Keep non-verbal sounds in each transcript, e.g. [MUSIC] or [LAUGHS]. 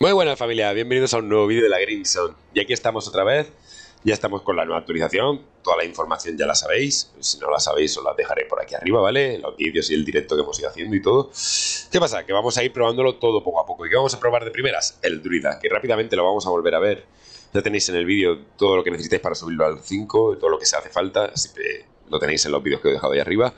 Muy buenas familia, bienvenidos a un nuevo vídeo de la Green Zone. Y aquí estamos otra vez, ya estamos con la nueva actualización, toda la información ya la sabéis, si no la sabéis os la dejaré por aquí arriba, ¿vale? Los vídeos y el directo que hemos ido haciendo y todo. ¿Qué pasa? Que vamos a ir probándolo todo poco a poco. ¿Y qué vamos a probar de primeras? El druida, que rápidamente lo vamos a volver a ver. Ya tenéis en el vídeo todo lo que necesitáis para subirlo al 5, todo lo que se hace falta, siempre lo tenéis en los vídeos que he dejado ahí arriba.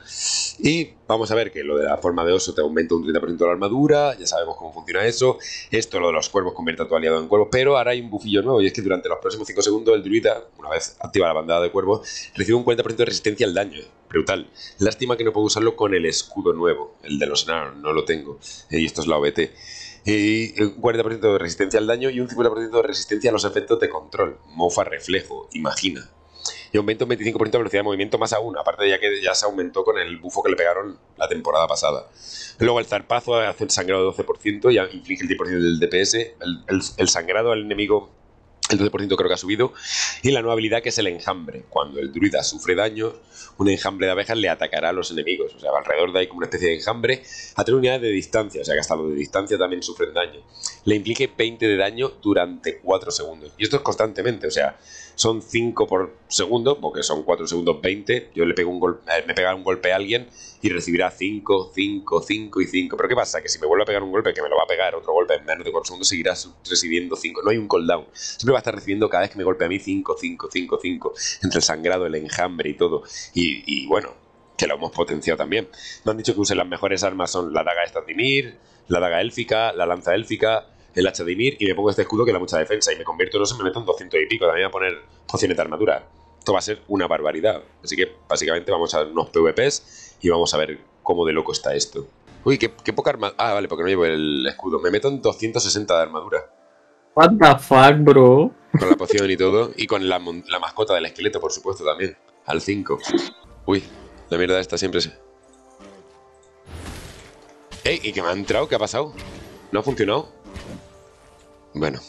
Y vamos a ver que lo de la forma de oso te aumenta un 30% de la armadura, ya sabemos cómo funciona eso. Esto, lo de los cuervos, convierte a tu aliado en cuervo, pero ahora hay un bufillo nuevo y es que durante los próximos 5 segundos el druida, una vez activa la bandada de cuervos, recibe un 40% de resistencia al daño. Brutal. Lástima que no puedo usarlo con el escudo nuevo, el de los enanos, no lo tengo. Y esto es la OBT y un 40% de resistencia al daño y un 50% de resistencia a los efectos de control. Mofa reflejo, imagina y aumenta un 25% de velocidad de movimiento más aún, aparte ya que ya se aumentó con el bufo que le pegaron la temporada pasada. Luego el zarpazo hace el sangrado de 12% y inflige el 10% del DPS, el, sangrado al enemigo el 12% creo que ha subido. Y la nueva habilidad que es el enjambre. Cuando el druida sufre daño, un enjambre de abejas le atacará a los enemigos. O sea, alrededor de ahí como una especie de enjambre a tres unidades de distancia. O sea, que hasta los de distancia también sufren daño. Le implique 20 de daño durante 4 segundos. Y esto es constantemente. O sea, son 5 por segundo, porque son 4 segundos 20. Yo le pego un golpe, eh, me pega un golpe a alguien y recibirá 5, 5, 5 y 5. Pero ¿qué pasa? Que si me vuelve a pegar un golpe, que me lo va a pegar otro golpe en menos de 4 segundos, seguirá recibiendo 5. No hay un cooldown. Siempre va a estar recibiendo cada vez que me golpea a mí 5, 5, 5, 5. Entre el sangrado, el enjambre y todo. Y, bueno, que lo hemos potenciado también. Me han dicho que use las mejores armas son la daga de Dimir, la daga élfica, la lanza élfica, el hacha de Ymir y me pongo este escudo que da mucha defensa y me convierto en eso y me meto en 200 y pico. También voy a poner pociones de armadura. Esto va a ser una barbaridad. Así que básicamente vamos a unos PvPs y vamos a ver cómo de loco está esto. Uy, qué, poca armadura. Ah, vale, porque no llevo el escudo. Me meto en 260 de armadura. What the fuck, bro. Con la poción y todo. Y con la, la mascota del esqueleto, por supuesto, también. Al 5. Uy, la mierda esta siempre se... ¡Ey! ¿Y qué me ha entrado? ¿Qué ha pasado? ¿No ha funcionado? Bueno.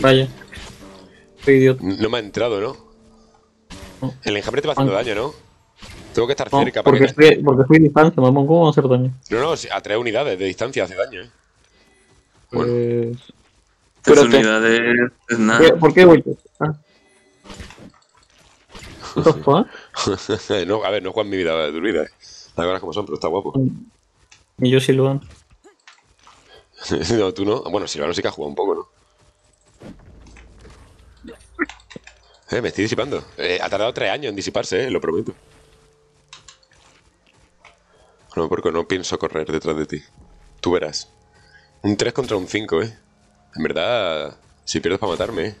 Vaya. No me ha entrado, ¿no? El enjambre te va haciendo daño, ¿no? Tengo que estar cerca porque para que... Estoy, porque estoy distancia, mamón. ¿Cómo va a hacer daño? No, no, a tres unidades de distancia hace daño, ¿eh? Bueno. Pues... Tres unidades es nada. ¿Por qué voy? Ah. [LAUGHS] no, a ver, no juegan mi vida de dormida, eh. Las cosas como son, pero está guapo. Y yo sí lo han. [LAUGHS] no, tú no. Bueno, Silvano sí que ha jugado un poco, ¿no? Eh, me estoy disipando. Eh, ha tardado tres años en disiparse, eh, lo prometo. No, porque no pienso correr detrás de ti. Tú verás. Un 3 contra un 5, eh. En verdad, si pierdes para matarme, eh.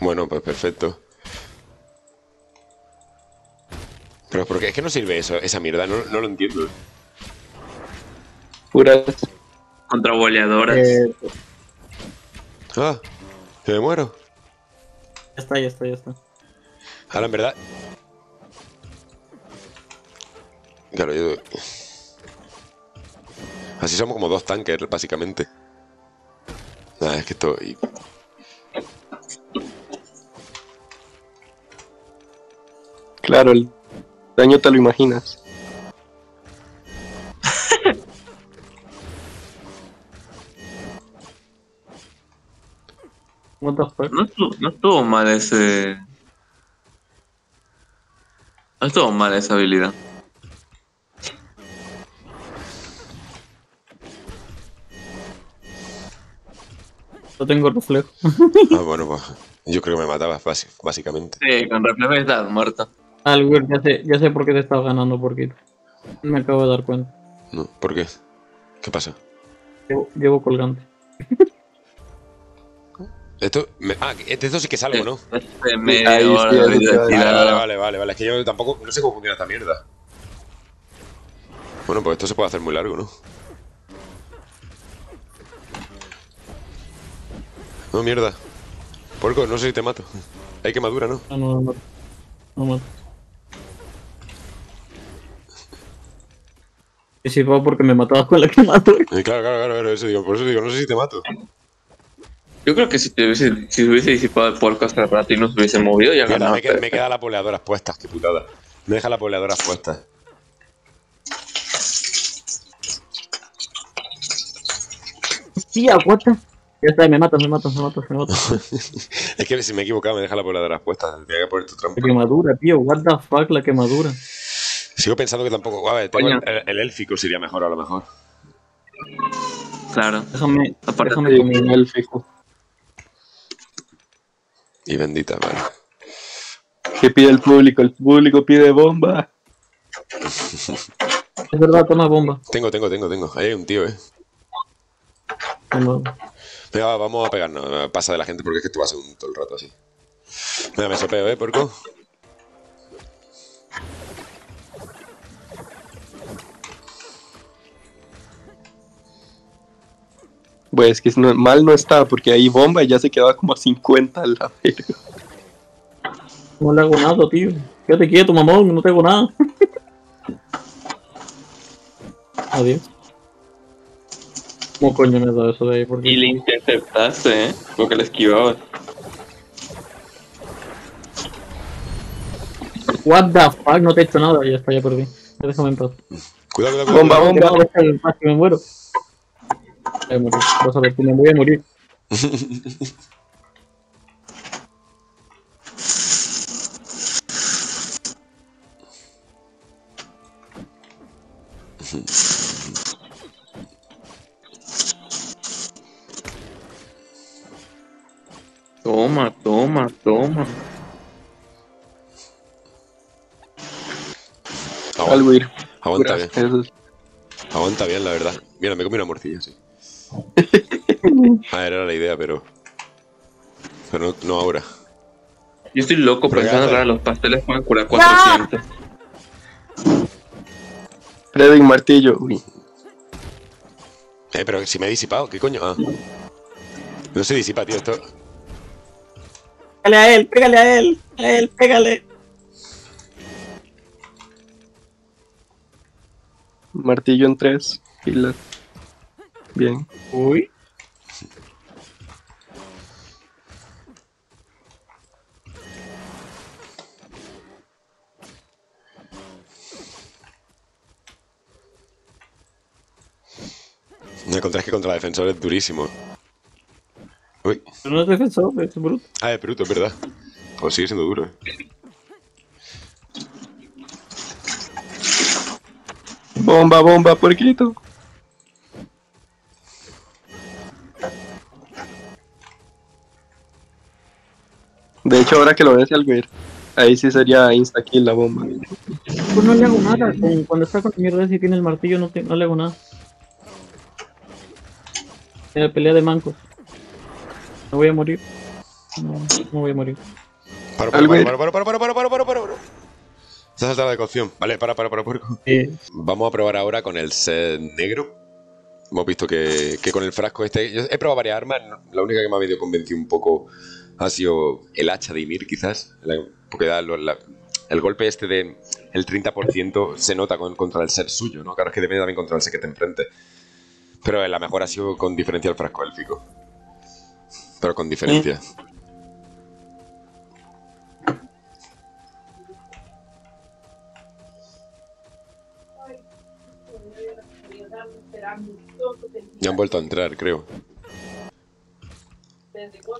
Bueno, pues perfecto. Pero ¿por qué es que no sirve eso, esa mierda? No, no lo entiendo. Puras contra boleadoras. Eh, ah, que me muero. Ya está, ya está, ya está. Ahora, en verdad. Claro, yo. Así somos como dos tankers, básicamente. Nada, es que estoy. Claro, el daño te lo imaginas. No estuvo, mal ese. No estuvo mal esa habilidad. No tengo reflejo. ah, bueno, pues yo creo que me matabas básicamente. Sí, con reflejo estás muerto. Ah, ya sé, ya sé por qué te estás ganando poquito. Me acabo de dar cuenta. No, ¿por qué? ¿Qué pasa? Llevo, llevo colgante. Esto, ah, esto sí que es algo, ¿no? vale, vale, vale, vale, Es que yo tampoco, no sé cómo funciona esta mierda. Bueno, pues esto se puede hacer muy largo, ¿no? No, mierda. Porco, no sé si te mato. Hay quemadura, ¿no? No, no, no. No mato. Y si fue porque me matabas con la quemadura. Eh, claro, claro, claro, eso digo, por eso digo, no sé si te mato. Yo creo que si, te hubiese, si hubiese disipado el porco hace rato y no se hubiese movido, ya ganaba. Me, queda, me queda la poleadora puestas, qué putada. Me deja la poleadora puesta. Tía, what the- Ya está, me matas, me matas, me matas, me matas. [LAUGHS] Es que si me he equivocado, me deja la que poner tu trampa. La quemadura, tío, what the fuck, la quemadura. Sigo pensando que tampoco. A ver, tengo el, el élfico sería mejor a lo mejor. Claro. Déjame, Aparte, déjame con el fijo. Y bendita, vale. ¿Qué pide el público? El público pide bomba. [LAUGHS] Es verdad, toma bomba. Tengo, tengo, tengo, tengo. Ahí hay un tío, eh. Venga, va, vamos a pegarnos. Pasa de la gente porque es que esto va a ser un todo el rato así. Venga, me sopeo, eh, porco. Pues que no- mal no está, porque ahí bomba y ya se quedaba como a 50 a la verga. No le hago nada, tío. Quédate quieto, mamón, no te hago nada. Adiós. ¿Cómo coño me dado eso de ahí? Porque Y le interceptaste, ¿eh? Porque le esquivabas. What the fuck, no te he hecho nada, ya está, ya perdí. Ya déjame en paz. Cuidado, cuidado, cuidado. Bomba, bomba. Espacio, me muero. Voy a morir. Vas a ver, que me voy a morir. Toma, toma, toma. Aguanta, Algo ir. aguanta bien. Aguanta bien, la verdad. Mira, me comí una morcilla, sí. A ver, era la idea, pero. Pero no, no ahora. Yo estoy loco Pero pensando ahora los pasteles pueden curar 400. Freddy Martillo. Uy. Eh, pero si me he disipado, ¿qué coño? Ah. No se disipa, tío, esto. Pégale a él, pégale a él, a él, pégale. Martillo en tres. Filas. Bien. Uy. Me contra es que contra defensor es durísimo. Uy. Pero no es defensor, es bruto. Ah, es bruto, es verdad. Pues sigue siendo duro. eh. Bomba, bomba, puerquito. Hecho, ahora que lo ves al ahí sí sería insta kill la bomba. Pues no le hago nada. con- cuando está con mierda y tiene el martillo, no, te- no le hago nada. En la pelea de mancos. Me voy a morir. No, no voy a morir. Para, para, Algo para, ir. para, para, para, para, para, para, para, para. Se ha saltado la cocción. Vale, para, para, para, puerco. Eh, Vamos a probar ahora con el set negro. Hemos visto que, que con el frasco este. Yo he probado varias armas. no- La única que me ha medio convencido un poco ha sido el hacha de Ymir, quizás. La- porque da lo- la- el golpe este de el 30% se nota con- contra el ser suyo, ¿no? Claro, es que depende también contra el ser que te enfrente. Pero la mejor ha sido con diferencia el frasco élfico. Pero con diferencia. Ya han vuelto a entrar, creo.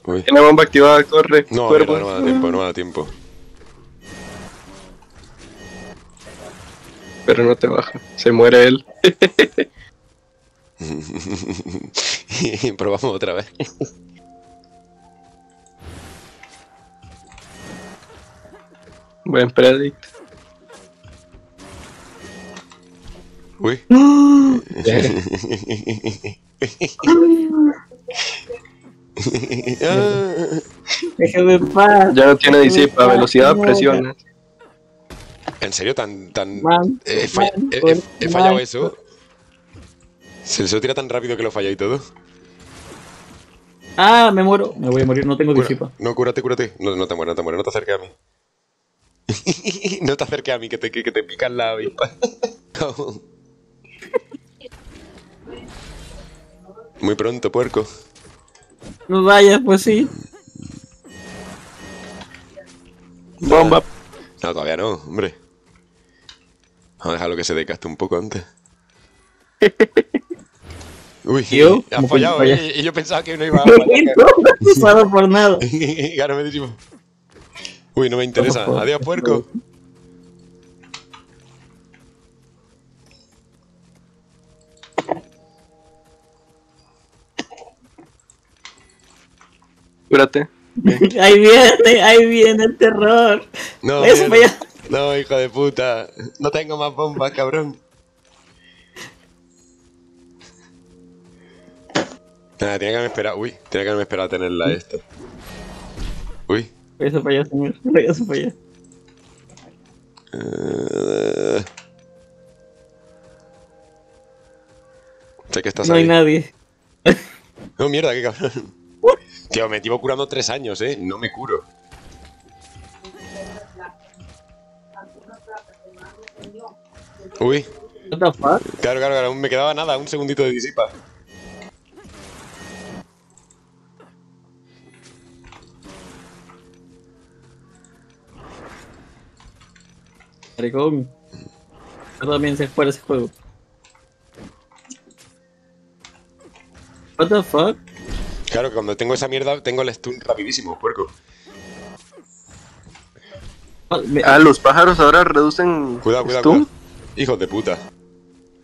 Uy. Tiene bomba activada, corre. No, mierda, no me da tiempo, no me da tiempo. Pero no te baja. Se muere él. [LAUGHS] Probamos otra vez. Buen predict. Uy. [GASPS] [LAUGHS] [LAUGHS] Déjame paz. Ya no tiene disipa, velocidad, presiona. ¿En serio? ¿Tan, tan... Man, he, man, fallado man. eso? ¿Se se lo tira tan rápido que lo falla y todo? Ah, me muero. Me voy a morir, no tengo Cura- disipa. No, cúrate, cúrate. No, no te mueres, no te mueres, no te acerques a mí. [LAUGHS] no te acerques a mí, que te, que, que te pican la avispa. [LAUGHS] Muy pronto, puerco. No vayas, pues sí. Bomba. No, todavía no, hombre. Vamos a dejarlo que se desgaste un poco antes. [LAUGHS] Uy, Yo, fallado, coño ¿eh? Y yo pensaba que no iba a [LAUGHS] fallar. no, no por nada. [LAUGHS] Claro, me decimos. Uy, no me interesa. Adiós, puerco. Cúrate. [LAUGHS] Ahí viene, ahí viene el terror. No, Eso no, hijo de puta. No tengo más bombas, cabrón. Nada, tenía que haberme esperado. Uy, tenía que haberme esperado a tenerla esta. Uy. Eso para allá, señor. [LAUGHS] Eso para allá. eh, Sé que estás No hay ahí. nadie. No, mierda, qué cabrón. Tío, me llevo curando tres años, eh. No me curo. Uy, claro, claro, claro. Me quedaba nada, un segundito de disipa. Maricón. Yo también sé jugar ese juego. What the fuck? Claro, que cuando tengo esa mierda, tengo el stun rapidísimo, puerco. Ah, Ah, los pájaros ahora reducen. Cuidado, cuidado, stun. cuidado. Hijos de puta.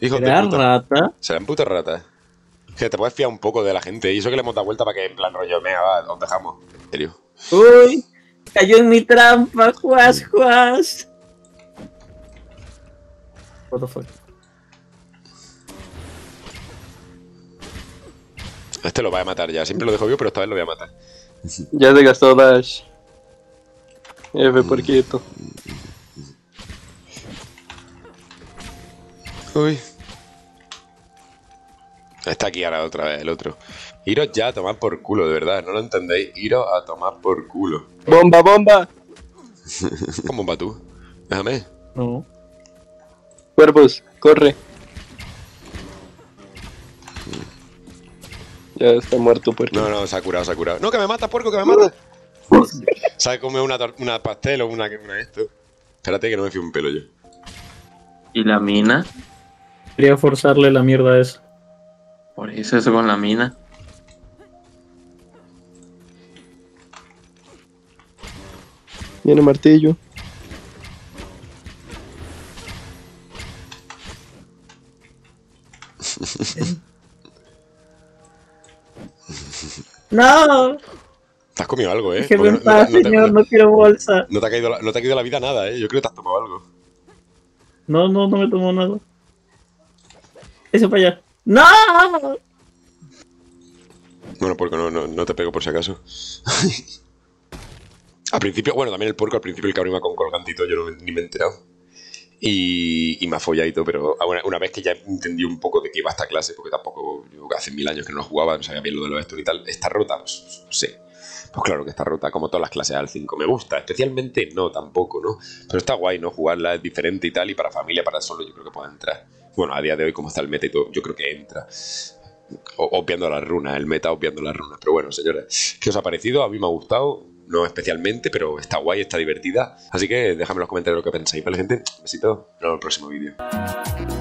Hijos de ¿Será puta. rata? Serán putas ratas. Que te puedes fiar un poco de la gente. Y eso que le hemos dado vuelta para que en plan rollo, mea, va, os dejamos. En serio. Uy, cayó en mi trampa, juas, juas. What the fuck? Este lo va a matar ya. Siempre lo dejo vivo, pero esta vez lo voy a matar. Ya se gastó Dash. F por quieto. Uy. Está aquí ahora otra vez el otro. Iros ya a tomar por culo, de verdad. No lo entendéis. Iros a tomar por culo. ¡Bomba, bomba! ¿Cómo va tú? Déjame. No. Cuervos, corre. Ya está muerto, pues. No, no, se ha curado, se ha curado. No, que me mata, puerco, que me mata. [LAUGHS] ¿Sabes comer una, una pastel o una, una esto? Espérate que no me fío un pelo yo. ¿Y la mina? Quería forzarle la mierda a eso. Por eso eso con la mina. Viene martillo. [LAUGHS] No, Te has comido algo, ¿eh? Porque no, no te- no te- señor, no quiero bolsa. no te ha caído la, no te ha caído la vida nada, ¿eh? Yo creo que te has tomado algo. No, no, no me tomo nada. Eso para allá. ¡No! Bueno, puerco, no, no, no te pego por si acaso. [LAUGHS] al principio, bueno, también el puerco, al principio el cabrón iba con todo, yo no me- ni me he enterado. Y, y y todo, pero una, una vez que ya entendí un poco de qué iba esta clase, porque tampoco, yo hace mil años que no jugaba, no sabía bien lo de los y tal, ¿está rota? Pues sí. Pues claro que está rota, como todas las clases al 5. Me gusta, especialmente no, tampoco, ¿no? Pero está guay, ¿no? Jugarla es diferente y tal, y para familia, para solo, yo creo que puede entrar. Bueno, a día de hoy, como está el meta y todo, yo creo que entra. Obviando las runas, el meta obviando las runas. Pero bueno, señores, ¿qué os ha parecido? A mí me ha gustado, no especialmente, pero está guay, está divertida. Así que déjame en los comentarios lo que pensáis, ¿vale, gente? Besito, nos vemos en el próximo vídeo.